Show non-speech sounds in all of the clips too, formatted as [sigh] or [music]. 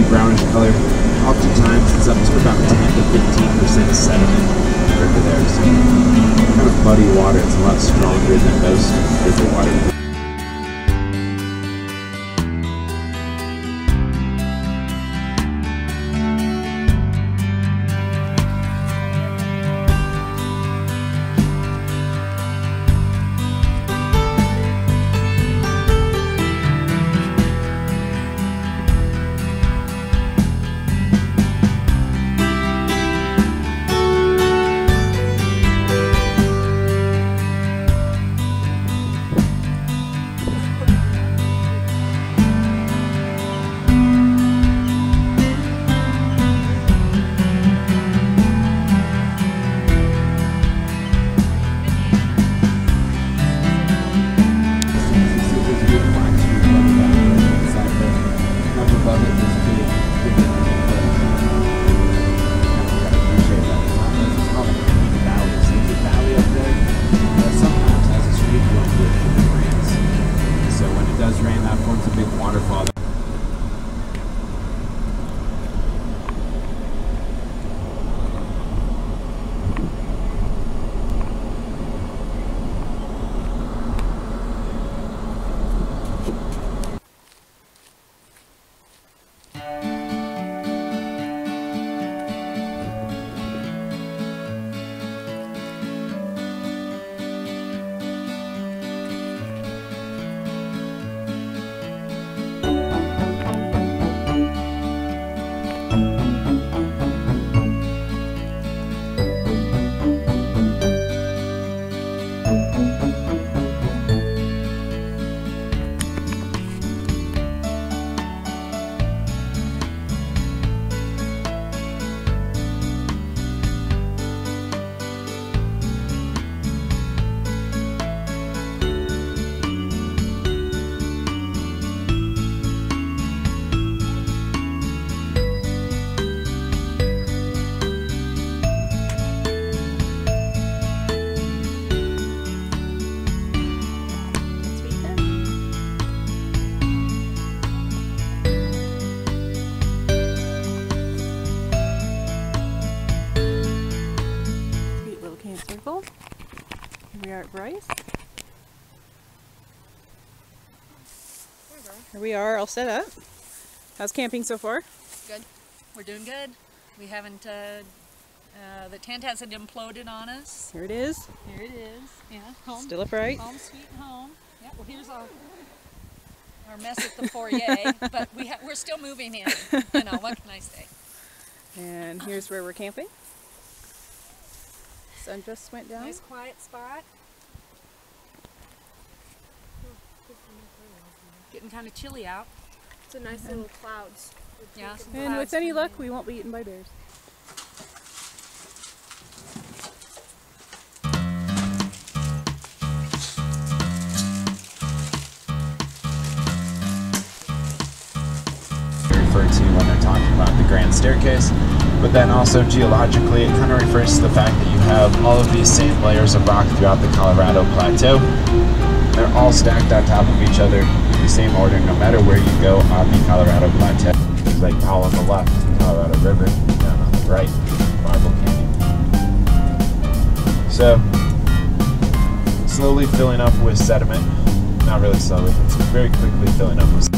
color. Oftentimes it's up to about 10 to 15% sediment river there, so kind of muddy water. It's a lot stronger than most river water. Bryce. Here we are all set up. How's camping so far? Good. We're doing good. We haven't, uh, uh, the tent hasn't imploded on us. Here it is. Here it is. Yeah. Home, Still upright. Home sweet home. Yeah. Well, here's our, our mess at the foyer, [laughs] but we we're still moving in. You know, what can I say? And here's where we're camping. Sun just went down. Nice quiet spot. Getting kind of chilly out. It's a nice little clouds. Yeah. And with any luck, we won't be eaten by bears. referred to when they're talking about the Grand Staircase. But then also geologically, it kind of refers to the fact that you have all of these same layers of rock throughout the Colorado Plateau. They're all stacked on top of each other in the same order, no matter where you go on the Colorado Plateau. It's like all on the left, Colorado River, down on the right, Marble Canyon. So, slowly filling up with sediment. Not really slowly, it's very quickly filling up with sediment.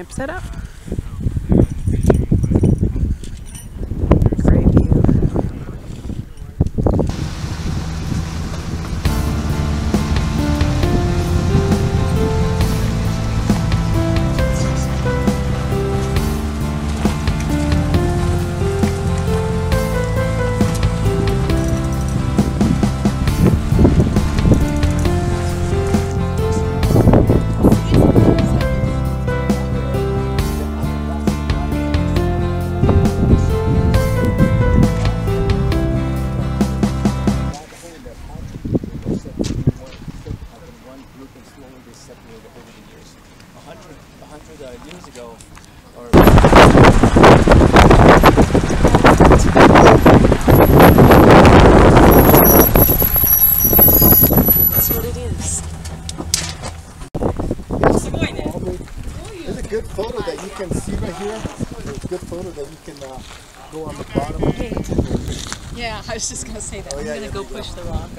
Camp set up. Was just gonna say that. Oh, I'm yeah, gonna yeah, go push the rock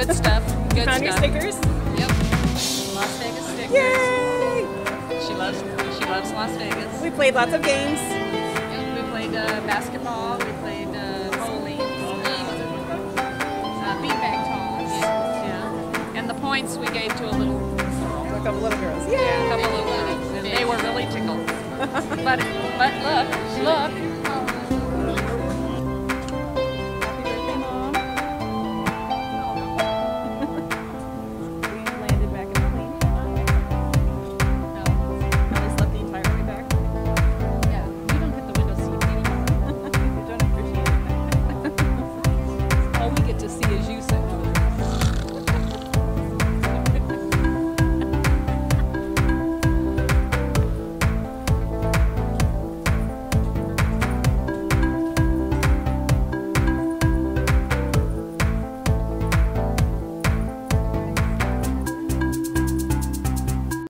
Good stuff. Good Found your stickers? Yep. Las Vegas stickers. Yay! She loves. She loves Las Vegas. We played lots of games. Yep, we played uh, basketball. We played uh, bowling. Uh, beanbag toss. Yeah. And the points we gave to a little girl. A couple little girls. Yeah, a couple little ones, and they were really tickled. but but look, look,